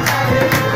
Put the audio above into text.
you.